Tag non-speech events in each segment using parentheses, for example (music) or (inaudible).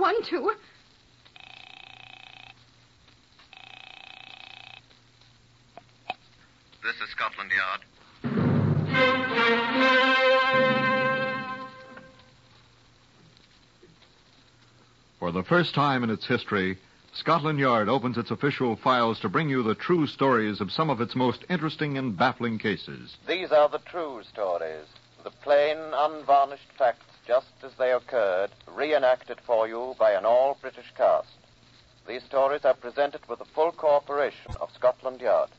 Whitehall 1212. This is Scotland Yard. For the first time in its history, Scotland Yard opens its official files to bring you the true stories of some of its most interesting and baffling cases. These are the true stories, the plain, unvarnished facts just as they occurred, reenacted for you by an all British cast. These stories are presented with the full cooperation of Scotland Yard.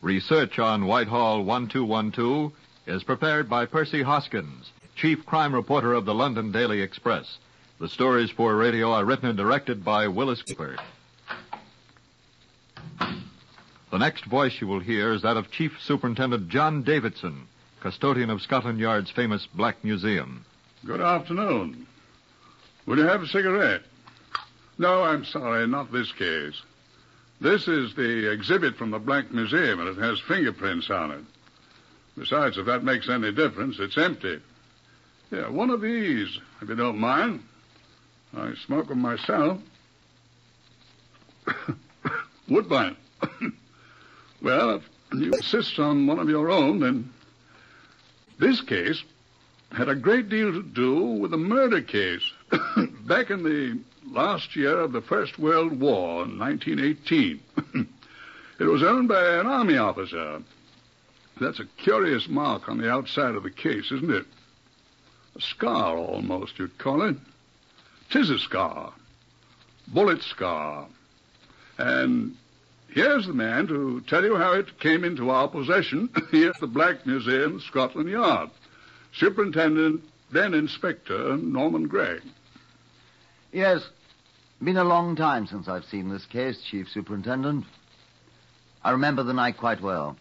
Research on Whitehall 1212 is prepared by Percy Hoskins, chief crime reporter of the London Daily Express. The stories for radio are written and directed by Wyllis Cooper. The next voice you will hear is that of Chief Superintendent John Davidson, custodian of Scotland Yard's famous Black Museum. Good afternoon. Would you have a cigarette? No, I'm sorry, not this case. This is the exhibit from the Black Museum, and it has fingerprints on it. Besides, if that makes any difference, it's empty. Yeah, one of these, if you don't mind. I smoke them myself. (coughs) Woodbine. (coughs) well, if you insist on one of your own, then this case had a great deal to do with a murder case (coughs) back in the last year of the First World War, 1918. (coughs) it was owned by an army officer. That's a curious mark on the outside of the case, isn't it? A scar, almost, you'd call it. Tis a scar. Bullet scar. And here's the man to tell you how it came into our possession (coughs) here at the Black Museum, Scotland Yard. Superintendent, then Inspector Norman Gregg. Yes. Been a long time since I've seen this case, Chief Superintendent. I remember the night quite well.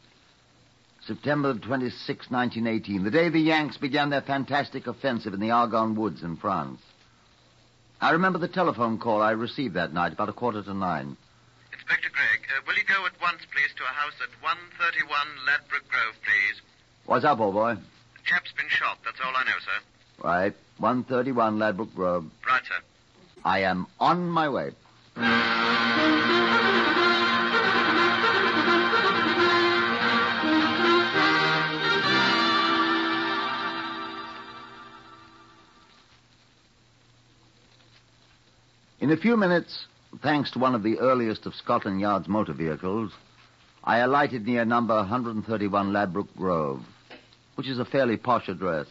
September 26, 1918, the day the Yanks began their fantastic offensive in the Argonne Woods in France. I remember the telephone call I received that night about a quarter to nine. Inspector Gregg, uh, will you go at once, please, to a house at 131 Ladbroke Grove, please? What's up, old boy? The chap's been shot, that's all I know, sir. Right. 131 Ladbroke Grove. Right, sir. I am on my way. In a few minutes, thanks to one of the earliest of Scotland Yard's motor vehicles, I alighted near number 131 Ladbroke Grove, which is a fairly posh address.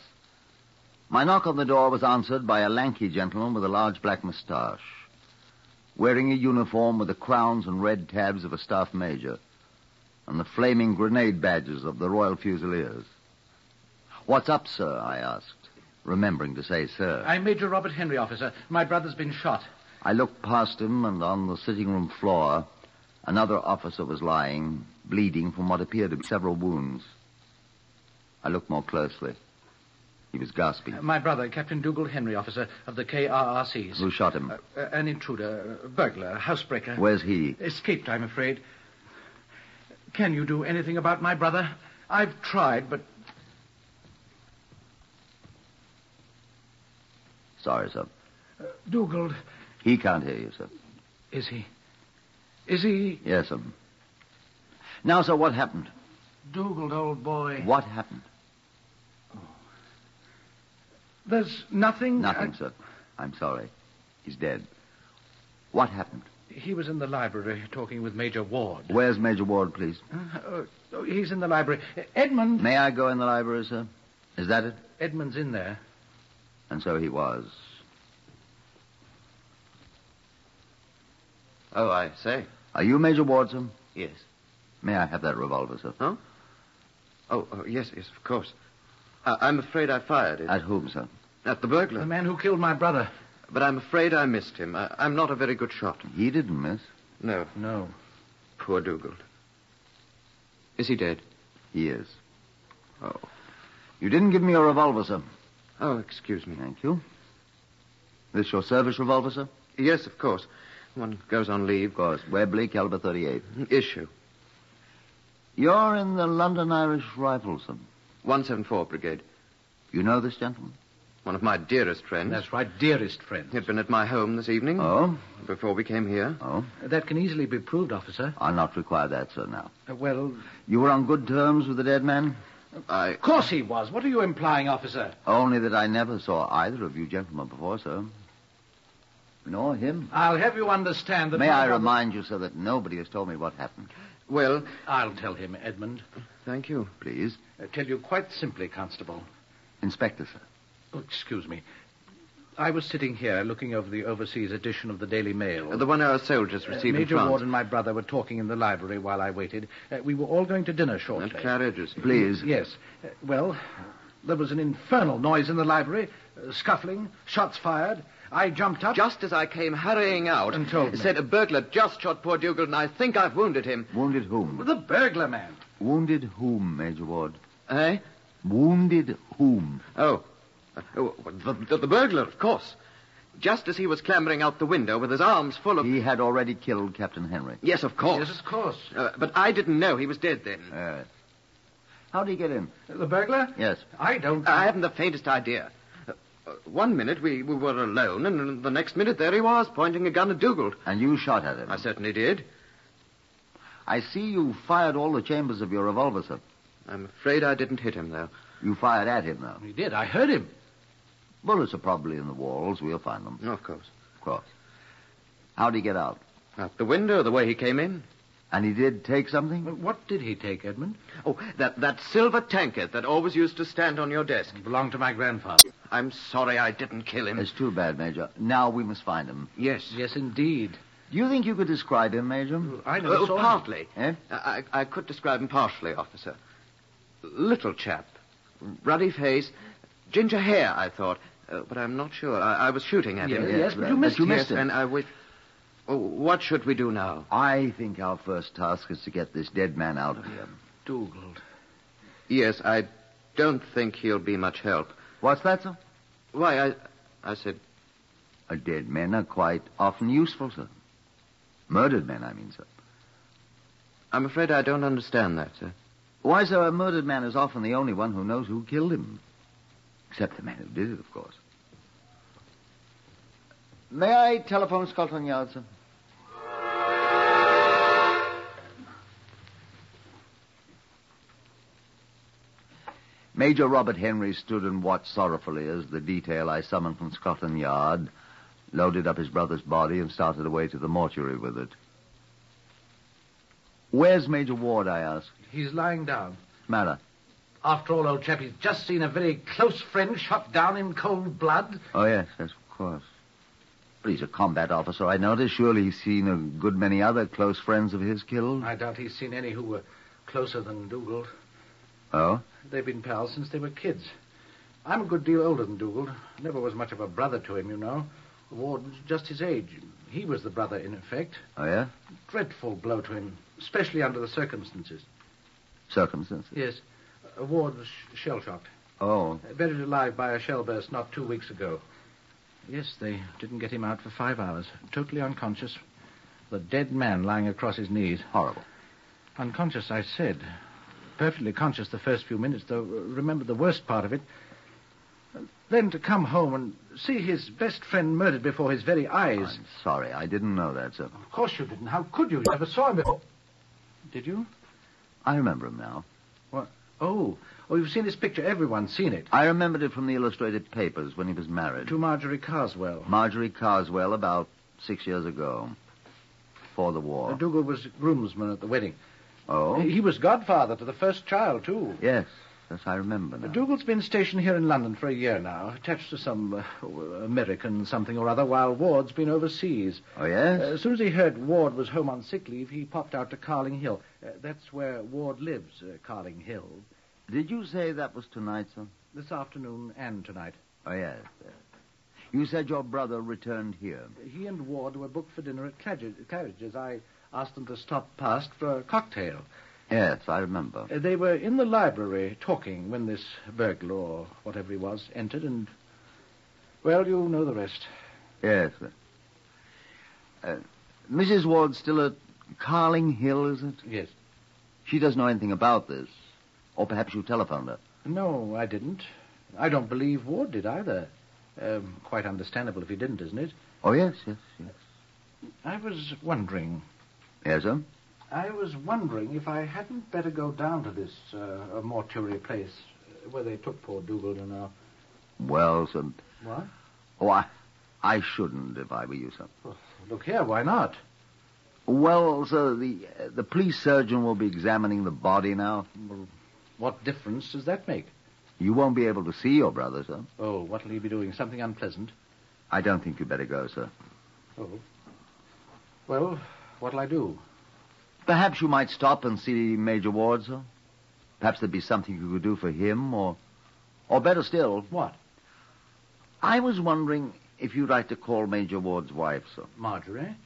My knock on the door was answered by a lanky gentleman with a large black moustache, wearing a uniform with the crowns and red tabs of a staff major, and the flaming grenade badges of the Royal Fusiliers. What's up, sir? I asked, remembering to say sir. I'm Major Robert Henry, officer. My brother's been shot. I looked past him, and on the sitting room floor, another officer was lying, bleeding from what appeared to be several wounds. I looked more closely. He was gasping. My brother, Captain Dougal Henry, officer of the KRRCs. Who shot him? Uh, uh, an intruder, a burglar, a housebreaker. Where's he? Escaped, I'm afraid. Can you do anything about my brother? I've tried, but Sorry, sir. uh, Dougal, He can't hear you, sir. is he? Is he? Yes, sir. Now, sir, what happened? Dougal, old boy. What happened? There's nothing. Nothing, I- sir. I'm sorry. He's dead. What happened? He was in the library talking with Major Ward. Where's Major Ward, please? Uh, oh, he's in the library. Edmund. May I go in the library, sir? Is that it? Edmund's in there. And so he was. Oh, I say. Are you Major Ward, sir? Yes. May I have that revolver, sir? Huh? Oh, oh yes, yes, of course. I, I'm afraid I fired it. At whom, sir? At the burglar. The man who killed my brother. But I'm afraid I missed him. I, I'm not a very good shot. He didn't miss. No. No. Poor Dougal. Is he dead? He is. Oh. You didn't give me your revolver, sir. Oh, excuse me. Thank you. This your service revolver, sir? Yes, of course. One goes on leave. Of course. Webley, caliber 38. Issue. You're in the London Irish Rifles, sir. 174 Brigade. You know this gentleman? one of my dearest friends. That's right, dearest friend. He'd been at my home this evening. Oh? Before we came here. Oh? That can easily be proved, officer. I'll not require that, sir, now. Uh, well, You were on good terms with the dead man? I. of course he was. What are you implying, officer? Only that I never saw either of you gentlemen before, sir. Nor him. I'll have you understand that. May I brother- remind you, sir, that nobody has told me what happened. Well, I'll tell him, Edmund. thank you. Please. Uh, tell you quite simply, Constable. Inspector, sir. Oh, excuse me. I was sitting here looking over the overseas edition of the Daily Mail. Uh, The one our soldiers Uh, received Major in France. Ward and my brother were talking in the library while I waited. Uh, we were all going to dinner shortly. At Claridge's. Please. Yes. Uh, well, there was an infernal noise in the library, uh, scuffling, shots fired. I jumped up. Just as I came hurrying out, And told me. said a burglar just shot poor Dougal, and I think I've wounded him. Wounded whom? The burglar man. Wounded whom, Major Ward? Eh? Wounded whom? Oh, Uh, oh, the, the, the burglar, of course. Just as he was clambering out the window with his arms full of. He had already killed Captain Henry. Yes, of course. Yes, of course. Uh, but I didn't know he was dead then. Yes. How did he get in? The burglar? Yes. I don't. I haven't the faintest idea. Uh, one minute we, we were alone, and the next minute there he was, pointing a gun at Dougal. And you shot at him. I certainly did. I see you fired all the chambers of your revolver, sir. I'm afraid I didn't hit him, though. You fired at him, though. He did. I heard him. Bullets are probably in the walls. We'll find them, No, of course. of course. How'd he get out? Out the window, the way he came in. And he did take something? What did he take, Edmund? Oh, that, that silver tankard that always used to stand on your desk. It belonged to my grandfather. I'm sorry I didn't kill him. It's too bad, Major. Now we must find him. Yes. Yes, indeed. Do you think you could describe him, Major? I never Oh, saw him. partly. Eh? I, I could describe him partially, officer. Little chap. Ruddy face. Ginger hair, I thought. Uh, but I'm not sure. I, I was shooting at him. Yes, yes, but you but missed you missed Yes, him. and I wish... Oh, what should we do now? I think our first task is to get this dead man out of here. Dougal. Yes, I don't think he'll be much help. What's that, sir? Why, I... I said... Uh, dead men are quite often useful, sir. Murdered men, I mean, sir. I'm afraid I don't understand that, sir. Why, sir, a murdered man is often the only one who knows who killed him. Except the man who did it, of course. May I telephone Scotland Yard, sir? Major Robert Henry stood and watched sorrowfully as the detail I summoned from Scotland Yard loaded up his brother's body and started away to the mortuary with it. Where's Major Ward, I asked. He's lying down. Matter. After all, old chap, he's just seen a very close friend shot down in cold blood. Oh, yes, yes, of course. But he's a combat officer, I notice. Surely he's seen a good many other close friends of his killed. I doubt he's seen any who were closer than Dougal. Oh? They've been pals since they were kids. I'm a good deal older than Dougal. Never was much of a brother to him, you know. Ward's just his age. He was the brother, in effect. Oh, yeah? Dreadful blow to him, especially under the circumstances. Circumstances. Yes. Ward was sh- shell-shocked. Oh. Uh, Buried alive by a shell burst not two weeks ago. Yes, they didn't get him out for five hours. Totally unconscious. The dead man lying across his knees. Horrible. Unconscious, I said. Perfectly conscious the first few minutes, though. uh, Remember the worst part of it. Then to come home and see his best friend murdered before his very eyes. I'm sorry. I didn't know that, sir. Of course you didn't. How could you? You never saw him before. Did you? I remember him now. Oh. Oh, you've seen his picture. Everyone's seen it. I remembered it from the illustrated papers when he was married. To Marjorie Carswell. Marjorie Carswell about six years ago. Before the war. Uh, Dougal was groomsman at the wedding. oh? He was godfather to the first child, too. Yes. Yes, I remember now. Dougal's been stationed here in London for a year now, attached to some uh, American something or other, while Ward's been overseas. Oh, yes? Uh, as soon as he heard Ward was home on sick leave, he popped out to Carling Hill. Uh, that's where Ward lives, uh, Carling Hill. Did you say that was tonight, sir? This afternoon and tonight. Oh, yes. You said your brother returned here. He and Ward were booked for dinner at Claridge- Claridge's. I asked them to stop past for a cocktail. Yes, I remember. Uh, they were in the library talking when this burglar, or whatever he was, entered, and. Well, you know the rest. Yes. Uh, Mrs. Ward's still at Carling Hill, is it? Yes. She doesn't know anything about this. Or perhaps you telephoned her. No, I didn't. I don't believe Ward did either. Um, quite understandable if he didn't, isn't it? Oh, yes, yes, yes. I was wondering. Yes, sir? I was wondering if I hadn't better go down to this uh, mortuary place uh, where they took poor Dougal, you know. Well, sir. What? Oh, I, I shouldn't if I were you, sir. Well, look here, why not? Well, sir, the uh, the police surgeon will be examining the body now. Well, what difference does that make? You won't be able to see your brother, sir. Oh, what'll he be doing? Something unpleasant? I don't think you'd better go, sir. Oh. Well, what'll I do? Perhaps you might stop and see Major Ward, sir. Perhaps there'd be something you could do for him, or, or better still, What? I was wondering if you'd like to call Major Ward's wife, sir. Marjorie?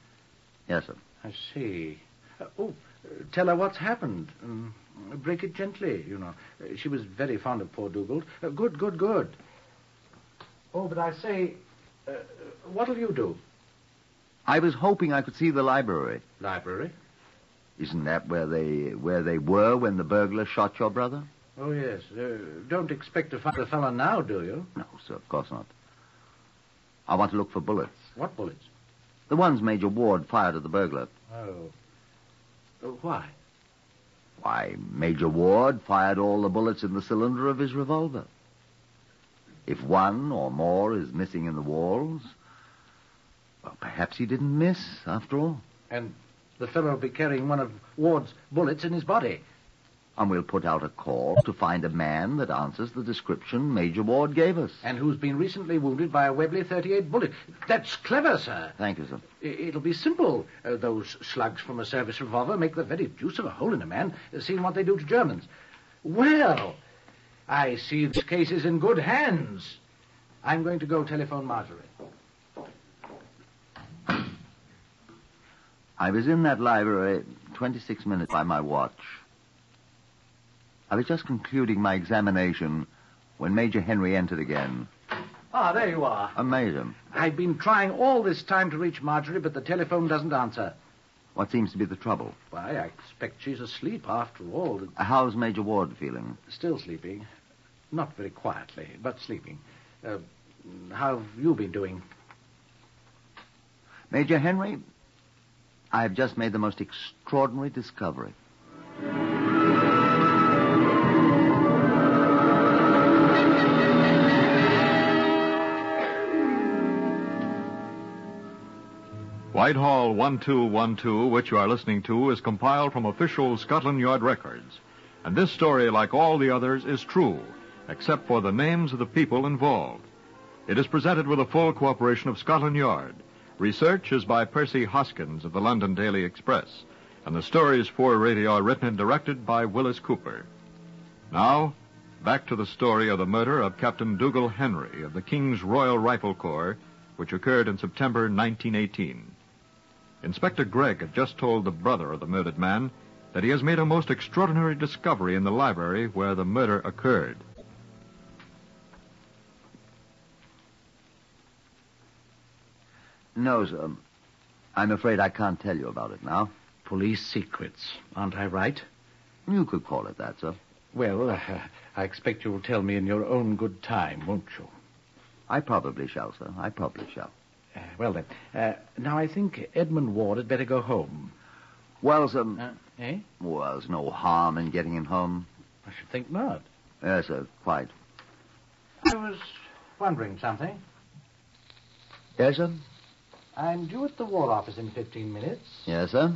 Yes, sir. I see. Uh, oh, uh, tell her what's happened. Um, break it gently, you know. Uh, she was very fond of poor Dougal. Uh, good, good, good. Oh, but I say, uh, what'll you do? I was hoping I could see the library. Library? Isn't that where they where they were when the burglar shot your brother? Oh, yes. Uh, don't expect to find the fellow now, do you? No, sir, of course not. I want to look for bullets. What bullets? The ones Major Ward fired at the burglar. Oh. Uh, why? Why, Major Ward fired all the bullets in the cylinder of his revolver. If one or more is missing in the walls, well, perhaps he didn't miss, after all. And the fellow will be carrying one of Ward's bullets in his body. And we'll put out a call to find a man that answers the description Major Ward gave us. And who's been recently wounded by a Webley 38 bullet. That's clever, sir. Thank you, sir. It'll be simple. Uh, those slugs from a service revolver make the very deuce of a hole in a man, uh, seeing what they do to Germans. Well, I see this case is in good hands. I'm going to go telephone Marjorie. I was in that library 26 minutes by my watch. I was just concluding my examination when Major Henry entered again. Ah, there you are. Amazing. I've been trying all this time to reach Marjorie, but the telephone doesn't answer. What seems to be the trouble? Why, I expect she's asleep after all. How's Major Ward feeling? Still sleeping. Not very quietly, but sleeping. Uh, how have you been doing? Major Henry, I have just made the most extraordinary discovery. Whitehall 1212, which you are listening to, is compiled from official Scotland Yard records. And this story, like all the others, is true, except for the names of the people involved. It is presented with the full cooperation of Scotland Yard. Research is by Percy Hoskins of the London Daily Express, and the stories for radio are written and directed by Wyllis Cooper. Now, back to the story of the murder of Captain Dougal Henry of the King's Royal Rifle Corps, which occurred in September 1918. Inspector Gregg had just told the brother of the murdered man that he has made a most extraordinary discovery in the library where the murder occurred. No, sir. I'm afraid I can't tell you about it now. Police secrets, aren't I right? You could call it that, sir. Well, uh, I expect you'll tell me in your own good time, won't you? I probably shall, sir. I probably shall. Uh, well, then. Uh, now, I think Edmund Ward had better go home. Well, sir, Uh, eh? well, there's no harm in getting him home. I should think not. Yes, sir, quite. I was wondering something. Yes, sir? I'm due at the War Office in 15 minutes. Yes, sir?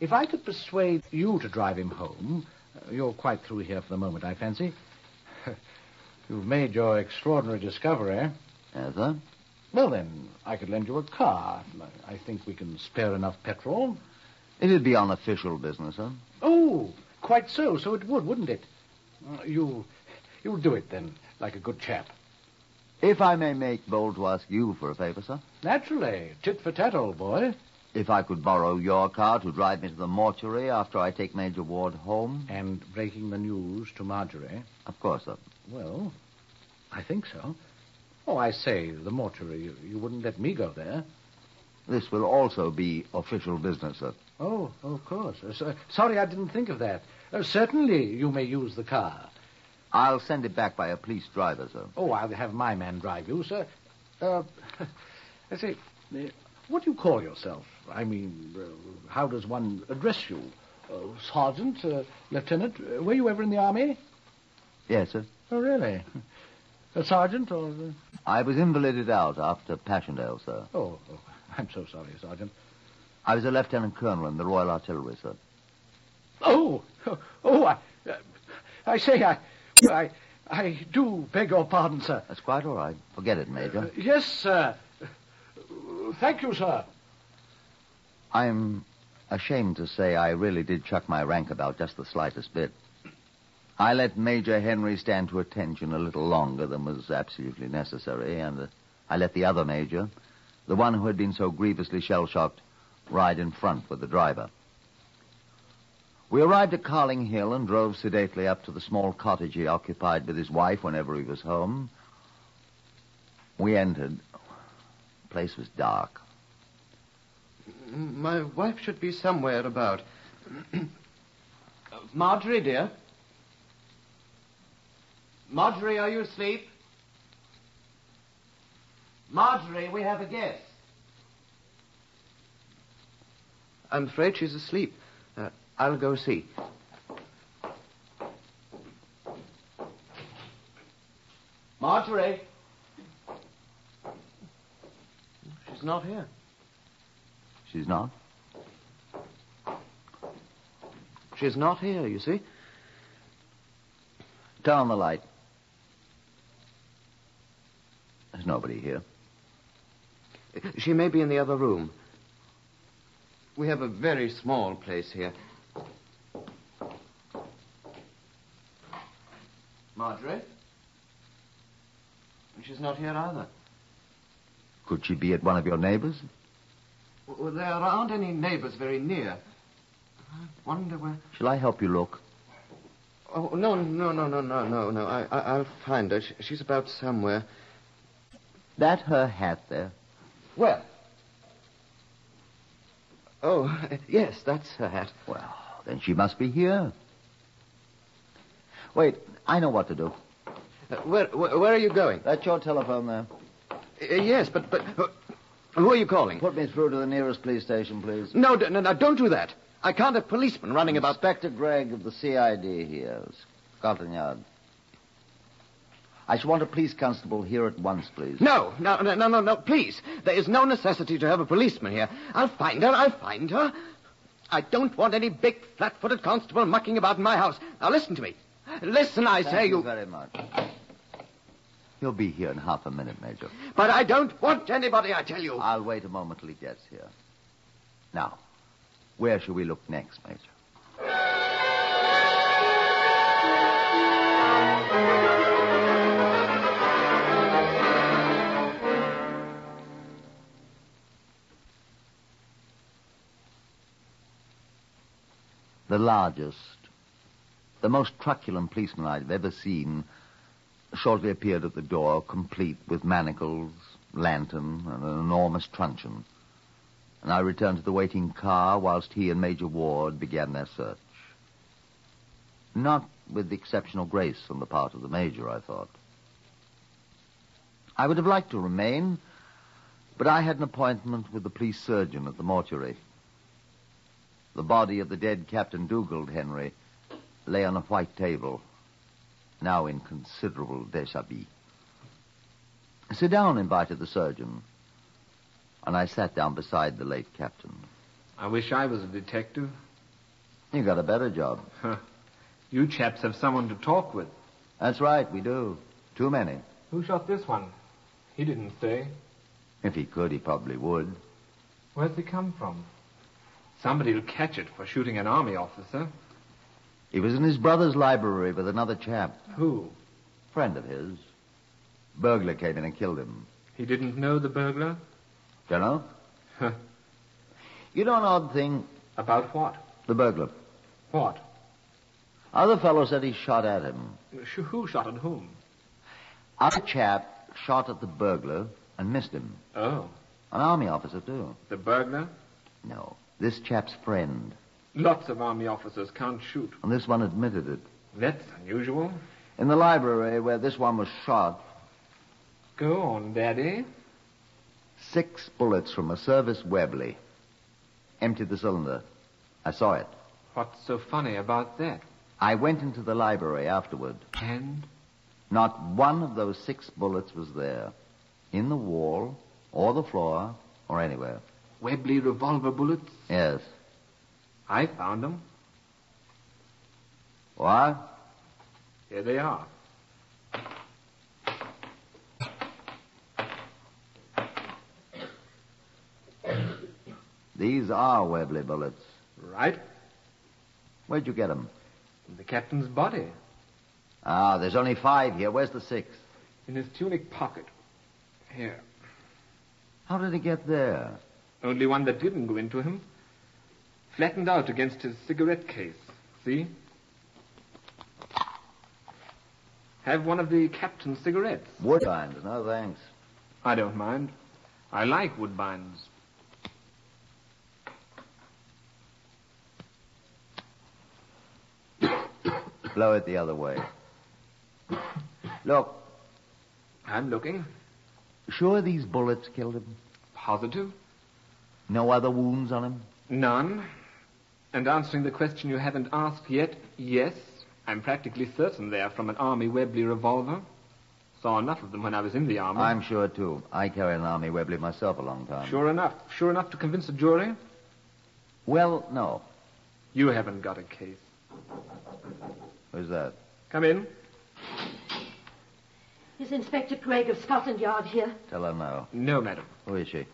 If I could persuade you to drive him home, uh, you're quite through here for the moment, I fancy. (laughs) You've made your extraordinary discovery. Yes, sir? Well, then, I could lend you a car. I- think we can spare enough petrol. It'd be on official business, sir. Oh, quite so. So it would, wouldn't it? Uh, You, you'll do it then, like a good chap. If I may make bold to ask you for a favor, sir. Naturally, tit for tat, old boy. If I could borrow your car to drive me to the mortuary after I take Major Ward home. And breaking the news to Marjorie. Of course, sir. Well, I think so. Oh, I say, the mortuary. You, you wouldn't let me go there. This will also be official business, sir. Oh, of course. Uh, so- sorry, I didn't think of that. Uh, certainly, you may use the car. I'll send it back by a police driver, sir. Oh, I'll have my man drive you, sir. Uh, (laughs) I say, uh, what do you call yourself? I mean, uh, how does one address you? Uh, sergeant, uh, lieutenant? Uh, were you ever in the army? Yes, sir. Oh, really? A sergeant or... uh, I was invalided out after Passchendaele, sir. Oh, oh, I'm so sorry, Sergeant. I was a lieutenant colonel in the Royal Artillery, sir. Oh, oh, oh I, uh, I say, I, (laughs) I, I do beg your pardon, sir. That's quite all right. Forget it, Major. Uh, yes, sir. Thank you, sir. I'm ashamed to say I really did chuck my rank about just the slightest bit. I let Major Henry stand to attention a little longer than was absolutely necessary, and uh, I let the other major, the one who had been so grievously shell shocked, ride in front with the driver. We arrived at Carling Hill and drove sedately up to the small cottage he occupied with his wife whenever he was home. We entered. The place was dark. My wife should be somewhere about. (clears throat) Uh, Marjorie, dear. Marjorie, are you asleep? Marjorie, we have a guest. I'm afraid she's asleep. I'll go see. Marjorie. She's not here. She's not? She's not here, you see. Turn on the light. There's nobody here. She may be in the other room. We have a very small place here. Marjorie? She's not here either. Could she be at one of your neighbors? Well, there aren't any neighbors very near. I wonder where. Shall I help you look? Oh, no, no, no, no, no, no, no. I, I, I'll find her. She, she's about somewhere. That her hat there? Where? Oh, (laughs) yes, that's her hat. Well, then she must be here. Wait, I know what to do. Uh, where, where, where are you going? That's your telephone there. Uh, yes, but, but uh, who are you calling? Put me through to the nearest police station, please. No, no, no, don't do that. I can't have policemen running about. Inspector Gregg of the CID here, Scotland Yard. I shall want a police constable here at once, please. No, no, no, no, no, no, please. There is no necessity to have a policeman here. I'll find her, I'll find her. I don't want any big, flat-footed constable mucking about in my house. Now listen to me. Listen, I Thank say you you. very much. He'll be here in half a minute, Major. But I don't want anybody, I tell you. I'll wait a moment till he gets here. Now, where shall we look next, Major? The largest, the most truculent policeman I've ever seen shortly appeared at the door, complete with manacles, lantern, and an enormous truncheon. And I returned to the waiting car whilst he and Major Ward began their search. Not with exceptional grace on the part of the Major, I thought. I would have liked to remain, but I had an appointment with the police surgeon at the mortuary. The body of the dead Captain Dougal Henry lay on a white table, now in considerable deshabille. Sit down, invited the surgeon. And I sat down beside the late captain. I wish I was a detective. You got a better job. You chaps have someone to talk with. That's right, we do. Too many. Who shot this one? He didn't say. If he could, he probably would. Where's he come from? Somebody'll catch it for shooting an army officer. He was in his brother's library with another chap, Who? friend of his. Burglar came in and killed him. He didn't know the burglar? Do you know? Huh. You know an odd thing? About what? The burglar. What? Other fellow said he shot at him. Sh- Who shot at whom? Other chap shot at the burglar and missed him. Oh, An army officer, too. the burglar? No. This chap's friend. Lots of army officers can't shoot. And this one admitted it. That's unusual. In the library where this one was shot, Go on, Daddy. six bullets from a service Webley. Emptied the cylinder. I saw it. What's so funny about that? I went into the library afterward. And? Not one of those six bullets was there. In the wall, or the floor, or anywhere. Webley revolver bullets? Yes. I found them. What? Here they are. These are Webley bullets. Right? Where'd you get 'em? In the captain's body. Ah, there's only five here. Where's the sixth? In his tunic pocket. Here. How did he get there? Only one that didn't go into him. Flattened out against his cigarette case. See? Have one of the captain's cigarettes. Woodbines. No thanks. I don't mind. I like woodbines. Blow it the other way. Look, I'm looking. sure these bullets killed him? Positive? No other wounds on him? None. And answering the question you haven't asked yet, yes. I'm practically certain they're from an Army Webley revolver. Saw enough of them when I was in the Army. I'm sure, too. I carried an Army Webley myself a long time. Sure enough. Sure enough to convince a jury? Well, no. You haven't got a case. Who's that? Come in. Is Inspector Gregg of Scotland Yard here? Tell her no. No, madam. Who is she?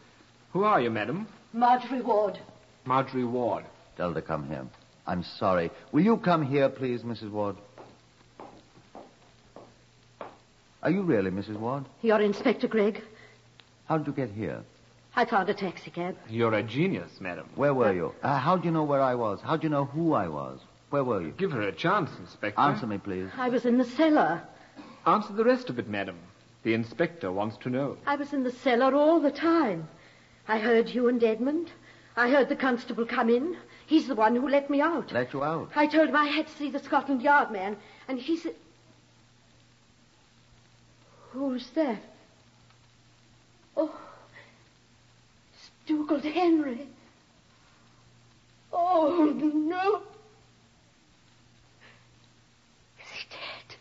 Who are you, madam? Marjorie Ward. Marjorie Ward. Tell her to come here. I'm sorry. Will you come here, please, Mrs. Ward? Are you really Mrs. Ward? You're Inspector Gregg. How did you get here? I found a taxicab. You're a genius, madam. Where were you? Uh, how do you know where I was? How do you know who I was? Where were you? Give her a chance, Inspector. Answer me, please. I was in the cellar. Answer the rest of it, madam. The inspector wants to know. I was in the cellar all the time. I heard you and Edmund. I heard the constable come in. He's the one who let me out. Let you out. I told him I had to see the Scotland Yard man, and he said. Who's that? Oh, it's Dougal Henry. Oh, no. Is he dead?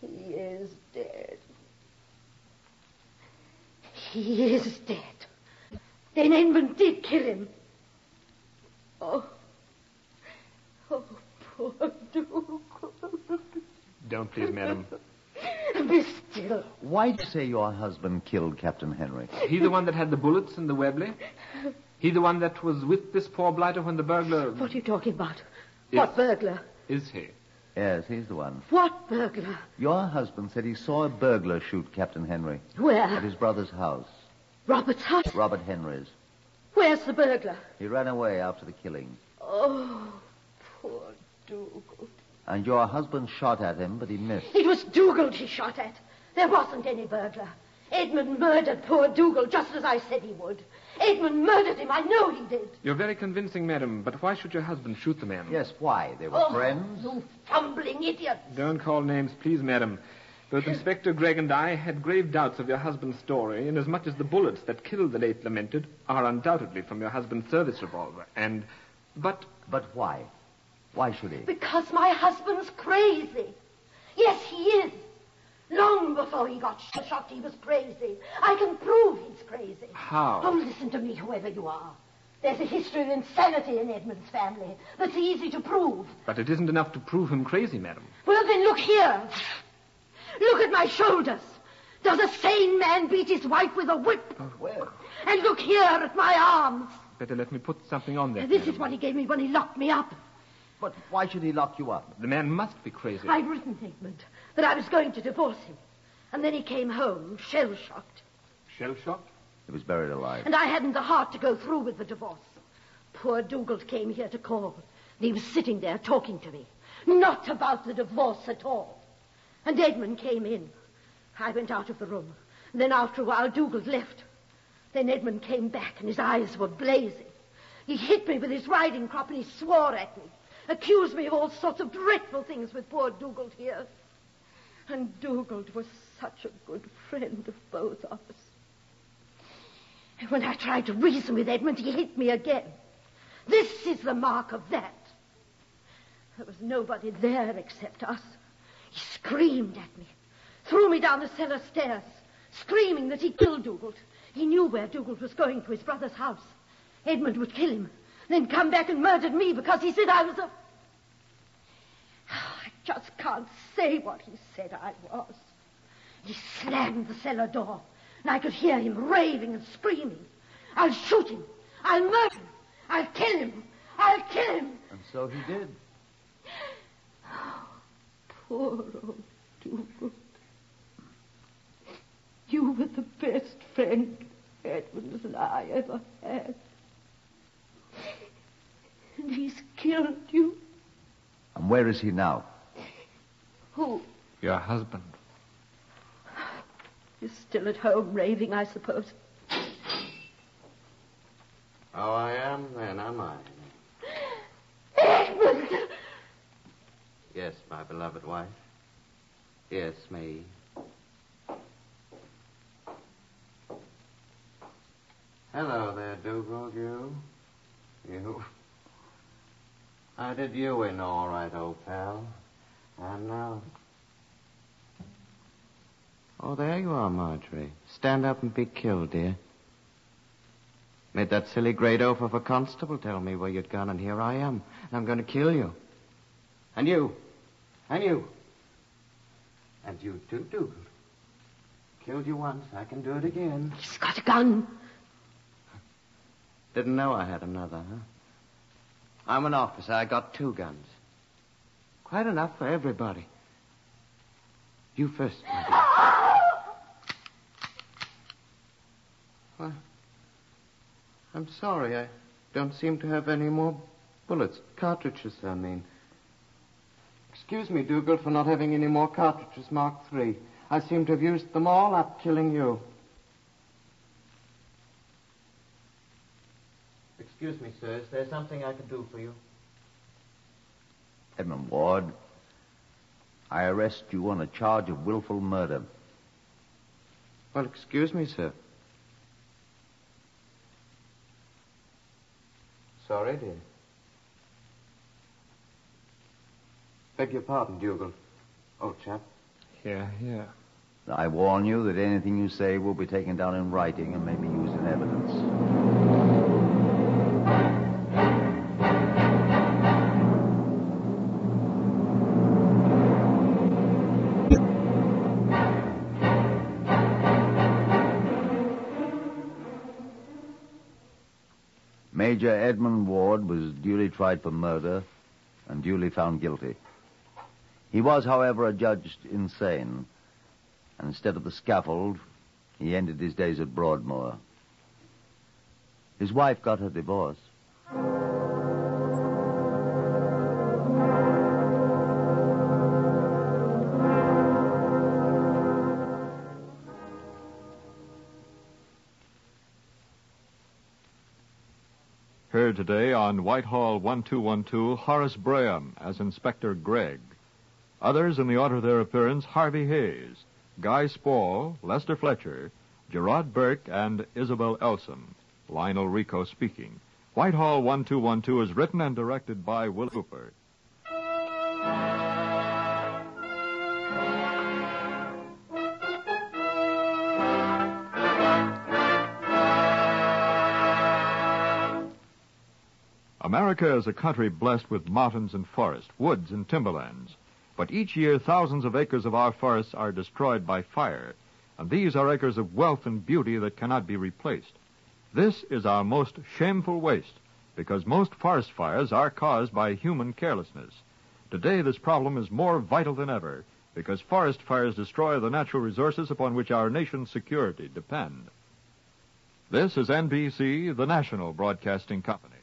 He is dead. He is dead. Then Edmund did kill him. Oh. Oh, poor Dougal. Don't please, madam. (laughs) Be still. Why do you say your husband killed Captain Henry? He the one that had the bullets in the Webley? He the one that was with this poor blighter when the burglar... What are you talking about? Yes. What burglar? Is he? Yes, he's the one. What burglar? Your husband said he saw a burglar shoot Captain Henry Where? at his brother's house, Robert's house. Robert Henry's. Where's the burglar? He ran away after the killing. Oh, poor Dougal. And your husband shot at him, but he missed. It was Dougal he shot at. There wasn't any burglar. Edmund murdered poor Dougal just as I said he would. Edmund murdered him. I know he did. You're very convincing, madam, but why should your husband shoot the man? Yes, why? They were Oh, friends. you fumbling idiot. Don't call names, please, madam. Both Inspector Gregg and I had grave doubts of your husband's story, inasmuch as the bullets that killed the late lamented are undoubtedly from your husband's service revolver. And. But. But why? Why should he? Because my husband's crazy. Yes, he is. Long before he got shot, he was crazy. I can prove he's crazy. How? Oh, listen to me, whoever you are. There's a history of insanity in Edmund's family that's easy to prove. But it isn't enough to prove him crazy, madam. Well, then look here. Look at my shoulders. Does a sane man beat his wife with a whip? Where? And look here at my arms. Better let me put something on there. This madam. is what he gave me when he locked me up. But why should he lock you up? The man must be crazy. I'd written Edmund that I was going to divorce him. And then he came home, shell-shocked. Shell shocked? He was buried alive. And I hadn't the heart to go through with the divorce. Poor Dougal came here to call. And he was sitting there talking to me. Not about the divorce at all. And Edmund came in. I went out of the room. And then after a while, Dougal left. Then Edmund came back, and his eyes were blazing. He hit me with his riding crop, and he swore at me. accused me of all sorts of dreadful things with poor Dougal here. And Dougal was such a good friend of both of us. And when I tried to reason with Edmund, he hit me again. This is the mark of that. There was nobody there except us. He screamed at me, threw me down the cellar stairs, screaming that he killed Dougal. He knew where Dougal was going to his brother's house. Edmund would kill him, then come back and murdered me because he said I was a. (sighs) I just can't say what he said I was. He slammed the cellar door, and I could hear him raving and screaming. I'll shoot him. I'll murder him. I'll kill him. I'll kill him. And so he did. Poor old Dougal. You were the best friend Edmund and I ever had. And he's killed you. And where is he now? Who? Your husband. He's still at home raving, I suppose. Oh, I am then, am I? Edmund! Yes, my beloved wife. Yes, me. Hello there, Dougal. You? You? I did you in all right, old pal. And now. Oh, there you are, Marjorie. Stand up and be killed, dear. Made that silly great oaf of a constable tell me where you'd gone, and here I am. And I'm going to kill you. And you. And you. And you too, Dougal. Killed you once. I can do it again. He's got a gun. Didn't know I had another, huh? I'm an officer. I got two guns. Quite enough for everybody. You first, my dear. Well, I'm sorry. I don't seem to have any more bullets. Cartridges, I mean. Excuse me, Dougal, for not having any more cartridges Mark III. I seem to have used them all up killing you. Excuse me, sir. Is there something I can do for you? Edmund Ward, I arrest you on a charge of willful murder. Well, excuse me, sir. Sorry, dear. Beg your pardon, Dougal. Old chap. Here, here. I warn you that anything you say will be taken down in writing and may be used in evidence. Major Edmund Ward was duly tried for murder and duly found guilty. He was, however, adjudged insane, and instead of the scaffold, he ended his days at Broadmoor. His wife got her divorce. Heard today on Whitehall 1212, Horace Braham as Inspector Gregg. Others in the order of their appearance Harvey Hayes, Guy Spall, Lester Fletcher, Gerard Burke, and Isabel Elsom. Lionel Rico speaking. Whitehall 1212 is written and directed by Will Cooper. America is a country blessed with mountains and forests, woods and timberlands. But each year, thousands of acres of our forests are destroyed by fire, and these are acres of wealth and beauty that cannot be replaced. This is our most shameful waste, because most forest fires are caused by human carelessness. Today, this problem is more vital than ever, because forest fires destroy the natural resources upon which our nation's security depend. This is NBC, the national broadcasting company.